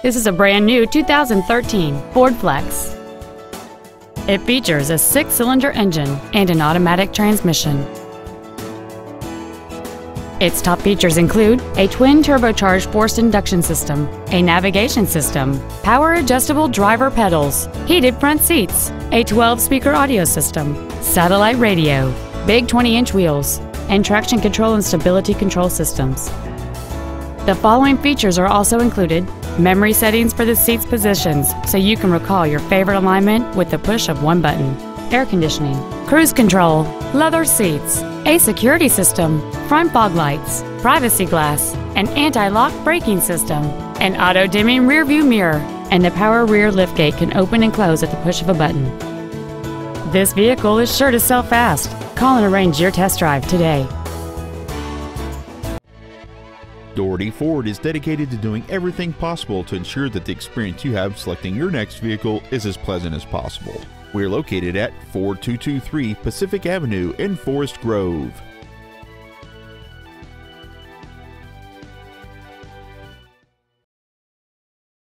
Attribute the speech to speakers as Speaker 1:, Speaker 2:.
Speaker 1: This is a brand new 2013 Ford Flex. It features a six-cylinder engine and an automatic transmission. Its top features include a twin turbocharged forced induction system, a navigation system, power adjustable driver pedals, heated front seats, a 12 speaker audio system, satellite radio, big 20 inch wheels, and traction control and stability control systems. The following features are also included memory settings for the seat's positions so you can recall your favorite alignment with the push of one button, air conditioning, cruise control, leather seats, a security system, front fog lights, privacy glass, an anti-lock braking system, an auto-dimming rearview mirror, and the power rear liftgate can open and close at the push of a button. This vehicle is sure to sell fast. Call and arrange your test drive today.
Speaker 2: Doherty Ford is dedicated to doing everything possible to ensure that the experience you have selecting your next vehicle is as pleasant as possible. We are located at 4223 Pacific Avenue in Forest Grove.